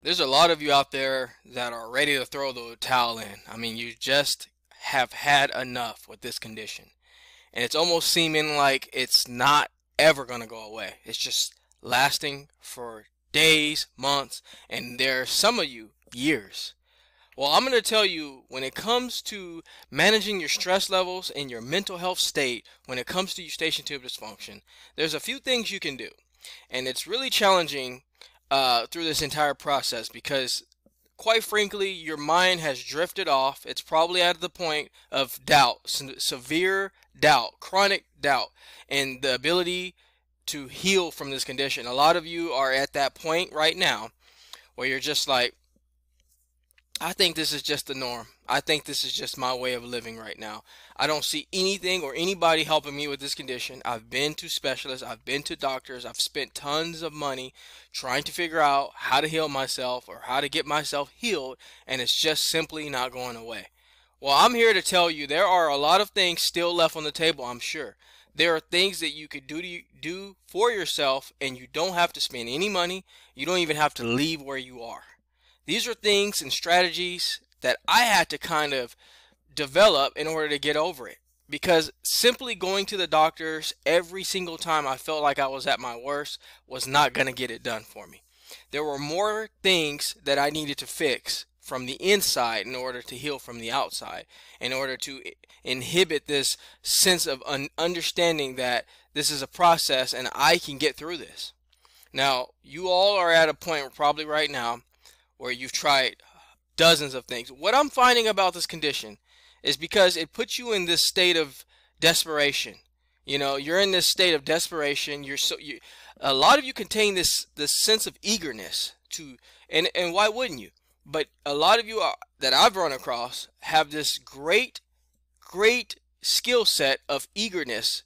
There's a lot of you out there that are ready to throw the towel in. I mean, you just have had enough with this condition. And it's almost seeming like it's not ever going to go away. It's just lasting for days, months, and there are some of you years. Well, I'm going to tell you when it comes to managing your stress levels and your mental health state, when it comes to eustachian tube dysfunction, there's a few things you can do. And it's really challenging uh, through this entire process because, quite frankly, your mind has drifted off. It's probably at the point of doubt, severe doubt, chronic doubt, and the ability to heal from this condition. A lot of you are at that point right now where you're just like, I think this is just the norm. I think this is just my way of living right now. I don't see anything or anybody helping me with this condition. I've been to specialists, I've been to doctors, I've spent tons of money trying to figure out how to heal myself or how to get myself healed, and it's just simply not going away. Well, I'm here to tell you there are a lot of things still left on the table, I'm sure. There are things that you could do to, do for yourself and you don't have to spend any money. You don't even have to leave where you are. These are things and strategies that I had to kind of develop in order to get over it. Because simply going to the doctors every single time I felt like I was at my worst was not going to get it done for me. There were more things that I needed to fix from the inside in order to heal from the outside, in order to inhibit this sense of un understanding that this is a process and I can get through this. Now, you all are at a point probably right now where you've tried dozens of things. What I'm finding about this condition is because it puts you in this state of desperation. You know, you're in this state of desperation. You're so you, a lot of you contain this this sense of eagerness to, and and why wouldn't you? But a lot of you are, that I've run across have this great, great skill set of eagerness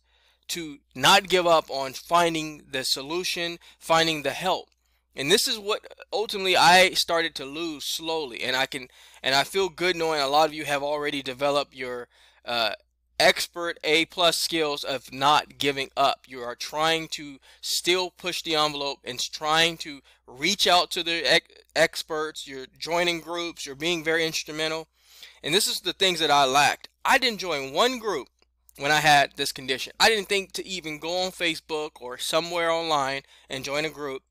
to not give up on finding the solution, finding the help and this is what ultimately I started to lose slowly. And I can and I feel good knowing a lot of you have already developed your uh, expert A plus skills of not giving up. You are trying to still push the envelope and trying to reach out to the ex experts. You're joining groups. You're being very instrumental. And this is the things that I lacked. I didn't join one group when I had this condition. I didn't think to even go on Facebook or somewhere online and join a group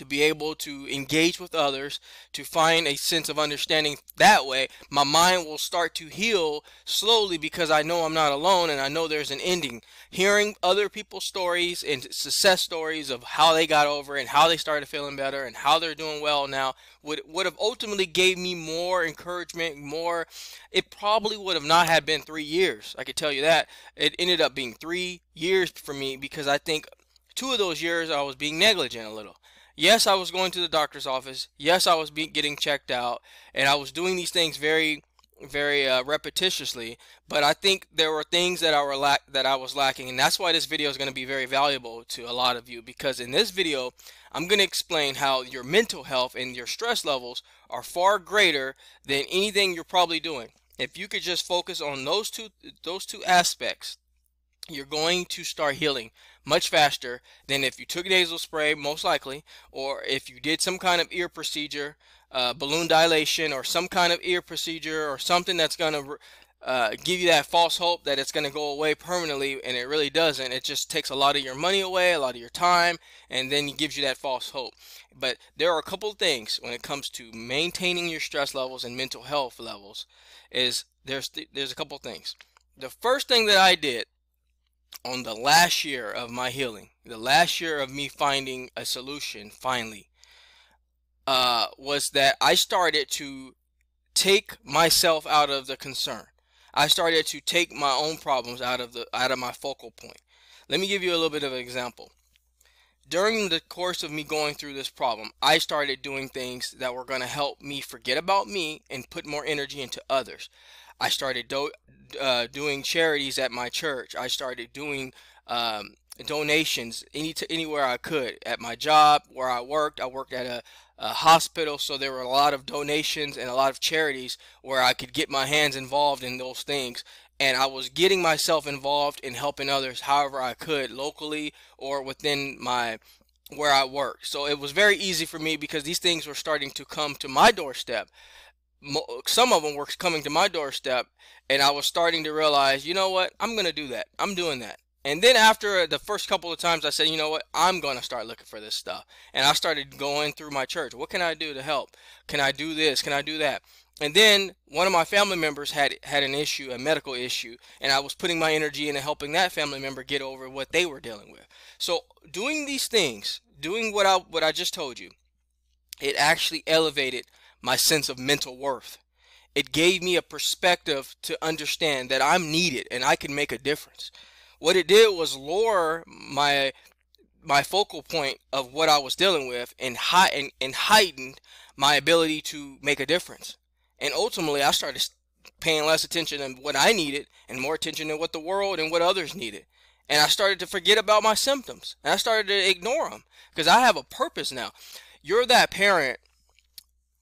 to be able to engage with others, to find a sense of understanding that way, my mind will start to heal slowly because I know I'm not alone and I know there's an ending. Hearing other people's stories and success stories of how they got over and how they started feeling better and how they're doing well now would would have ultimately gave me more encouragement, more it probably would have not had been 3 years. I could tell you that. It ended up being 3 years for me because I think two of those years I was being negligent a little. Yes, I was going to the doctor's office. Yes, I was getting checked out, and I was doing these things very, very uh, repetitiously. But I think there were things that I were that I was lacking, and that's why this video is going to be very valuable to a lot of you. Because in this video, I'm going to explain how your mental health and your stress levels are far greater than anything you're probably doing. If you could just focus on those two those two aspects, you're going to start healing much faster than if you took nasal spray, most likely, or if you did some kind of ear procedure, uh, balloon dilation, or some kind of ear procedure, or something that's going to uh, give you that false hope that it's going to go away permanently, and it really doesn't. It just takes a lot of your money away, a lot of your time, and then it gives you that false hope. But there are a couple things when it comes to maintaining your stress levels and mental health levels. Is there's th there's a couple things. The first thing that I did on the last year of my healing, the last year of me finding a solution finally, uh, was that I started to take myself out of the concern. I started to take my own problems out of the out of my focal point. Let me give you a little bit of an example. During the course of me going through this problem, I started doing things that were going to help me forget about me and put more energy into others. I started do, uh, doing charities at my church. I started doing um, donations any to anywhere I could. At my job, where I worked, I worked at a, a, hospital, so there were a lot of donations and a lot of charities where I could get my hands involved in those things. And I was getting myself involved in helping others however I could, locally or within my where I work. So it was very easy for me because these things were starting to come to my doorstep. Some of them were coming to my doorstep, and I was starting to realize, you know what, I'm going to do that. I'm doing that. And then after the first couple of times, I said, you know what, I'm going to start looking for this stuff. And I started going through my church. What can I do to help? Can I do this? Can I do that? And then one of my family members had had an issue, a medical issue, and I was putting my energy into helping that family member get over what they were dealing with. So doing these things, doing what I what I just told you, it actually elevated my sense of mental worth. It gave me a perspective to understand that I'm needed and I can make a difference. What it did was lower my my focal point of what I was dealing with and, high, and, and heightened my ability to make a difference. And ultimately, I started paying less attention than what I needed and more attention than what the world and what others needed. And I started to forget about my symptoms. And I started to ignore them because I have a purpose now. You're that parent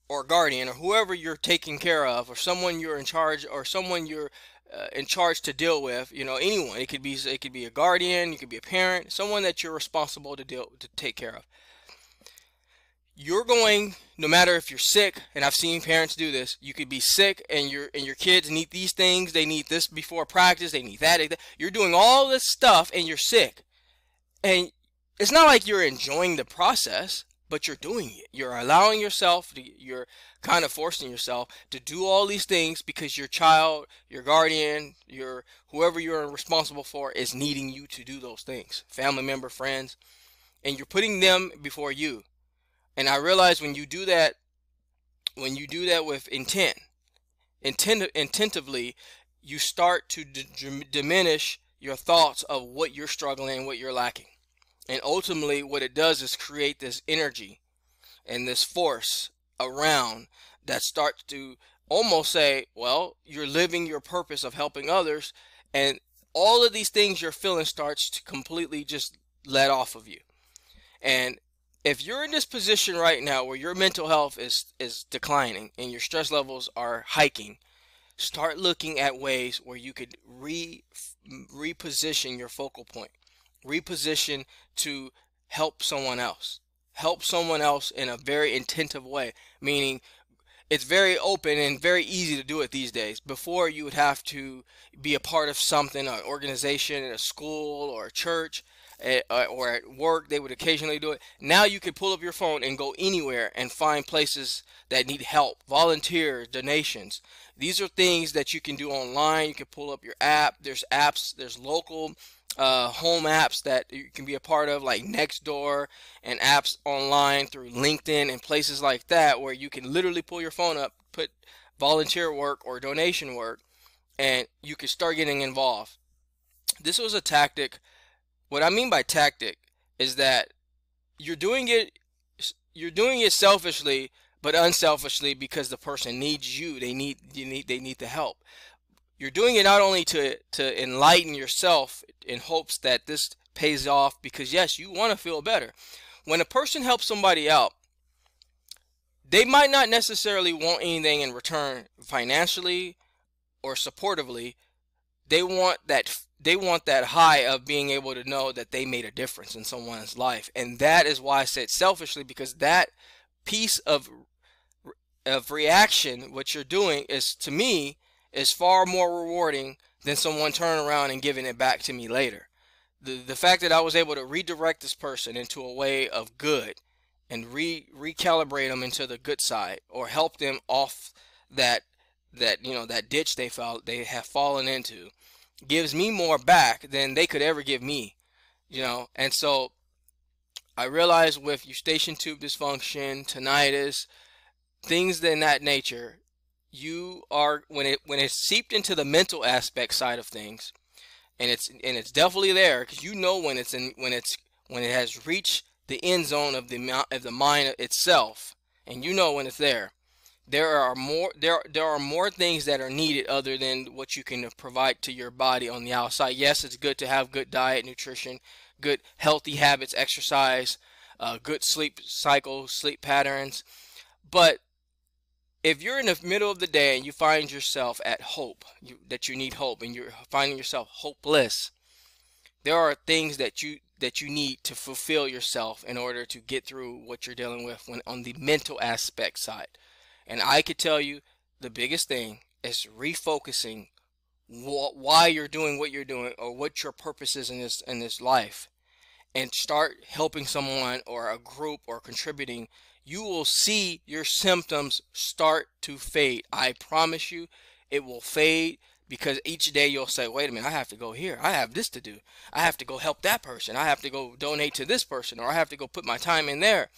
or guardian or whoever you're taking care of or someone you're in charge or someone you're uh, in charge to deal with you know anyone it could be it could be a guardian you could be a parent someone that you're responsible to deal to take care of you're going no matter if you're sick and i've seen parents do this you could be sick and your and your kids need these things they need this before practice they need that you're doing all this stuff and you're sick. And it's not like you're enjoying the process but you're doing it. You're allowing yourself to, you're kind of forcing yourself to do all these things because your child your guardian your whoever you're responsible for is needing you to do those things. Family member friends. And you're putting them before you and I realize when you do that, when you do that with intent, intent intentively, you start to diminish your thoughts of what you're struggling and what you're lacking. And ultimately, what it does is create this energy and this force around that starts to almost say, well, you're living your purpose of helping others. And all of these things you're feeling starts to completely just let off of you. And if you're in this position right now where your mental health is is declining and your stress levels are hiking start looking at ways where you could re reposition your focal point reposition to help someone else help someone else in a very intensive way meaning it's very open and very easy to do it these days. Before you would have to be a part of something, an organization, a school or a church at, uh, or at work, they would occasionally do it. Now you can pull up your phone and go anywhere and find places that need help, volunteers, donations. These are things that you can do online. You can pull up your app. There's apps, there's local uh, home apps that you can be a part of, like Nextdoor, and apps online through LinkedIn and places like that, where you can literally pull your phone up, put volunteer work or donation work, and you can start getting involved. This was a tactic what I mean by tactic is that you're doing it you're doing it selfishly but unselfishly because the person needs you. They need you need they need the help. You're doing it not only to to enlighten yourself in hopes that this pays off because yes, you want to feel better. When a person helps somebody out, they might not necessarily want anything in return financially or supportively. They want that they want that high of being able to know that they made a difference in someone's life. And that is why i said selfishly because that piece of of reaction what you're doing is to me is far more rewarding than someone turning around and giving it back to me later. The the fact that i was able to redirect this person into a way of good and re recalibrate them into the good side or help them off that that you know that ditch they felt they have fallen into gives me more back than they could ever give me, you know. And so I realized with eustachian tube dysfunction, tinnitus, things in that nature, you are when it when it's seeped into the mental aspect side of things, and it's and it's definitely there because you know when it's in when it's when it has reached the end zone of the of the mind itself, and you know when it's there there are more there there are more things that are needed other than what you can provide to your body on the outside. Yes, it's good to have good diet, nutrition, good healthy habits, exercise, uh, good sleep cycle, sleep patterns. But if you're in the middle of the day and you find yourself at hope, you, that you need hope, and you're finding yourself hopeless, there are things that you that you need to fulfill yourself in order to get through what you're dealing with when on the mental aspect side. And I could tell you the biggest thing is refocusing wh- why you're doing what you're doing or what your purpose is in this in this life and start helping someone or a group or contributing you will see your symptoms start to fade. I promise you it will fade because each day you'll say, wait a minute, I have to go here. I have this to do. I have to go help that person. I have to go donate to this person or I have to go put my time in there.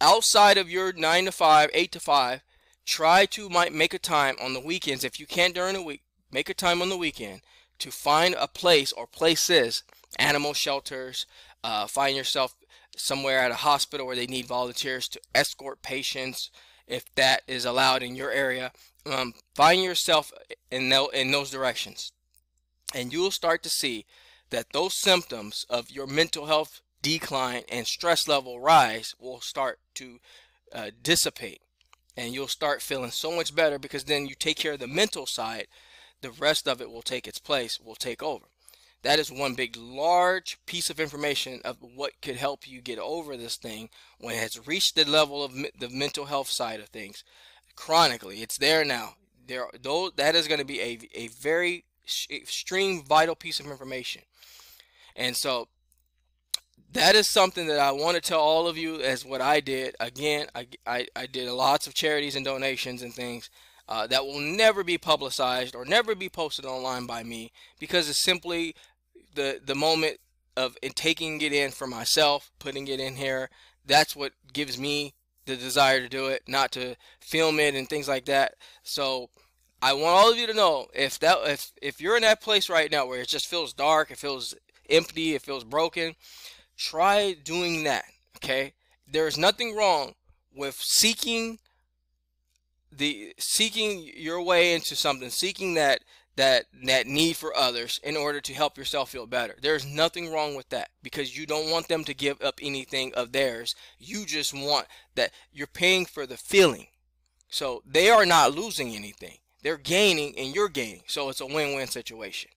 Outside of your 9 to 5, 8 to 5, try to might make a time on the weekends. If you can't during the week, make a time on the weekend to find a place or places, animal shelters, uh, find yourself somewhere at a hospital where they need volunteers to escort patients if that is allowed in your area um, find yourself in, in those directions and you will start to see that those symptoms of your mental health decline and stress level rise will start to uh, dissipate and you'll start feeling so much better because then you take care of the mental side the rest of it will take its place will take over. That is one big large piece of information of what could help you get over this thing when it has reached the level of the mental health side of things chronically. It's there now. There though that is going to be a, a very extreme vital piece of information. And so that is something that I want to tell all of you as what I did again I, I, I did lots of charities and donations and things uh, that will never be publicized or never be posted online by me because it's simply the the moment of taking it in for myself, putting it in here. That's what gives me the desire to do it, not to film it and things like that. So I want all of you to know if that if if you're in that place right now where it just feels dark, it feels empty, it feels broken, try doing that. Okay? There is nothing wrong with seeking the seeking your way into something, seeking that that that need for others in order to help yourself feel better. There's nothing wrong with that because you don't want them to give up anything of theirs. You just want that you're paying for the feeling. So they are not losing anything. They're gaining and you're gaining. So it's a win-win situation.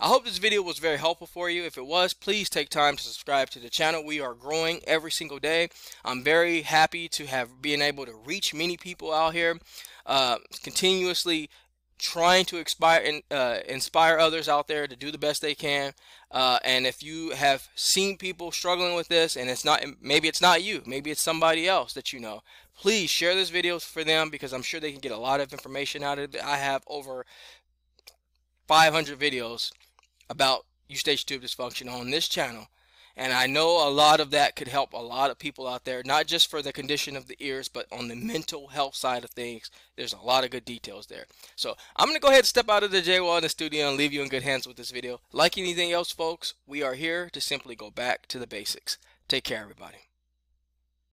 I hope this video was very helpful for you. If it was, please take time to subscribe to the channel. We are growing every single day. I'm very happy to have been able to reach many people out here. Uh, continuously trying to inspire uh, inspire others out there to do the best they can. Uh, and if you have seen people struggling with this, and it's not maybe it's not you, maybe it's somebody else that you know, please share this video for them because I'm sure they can get a lot of information out of it. I have over 500 videos about eustachian tube dysfunction on this channel and I know a lot of that could help a lot of people out there, not just for the condition of the ears, but on the mental health side of things. There's a lot of good details there. So I'm going to go ahead and step out of the Jaye Wellness Studio and leave you in good hands with this video. Like anything else, folks, we are here to simply go back to the basics. Take care, everybody.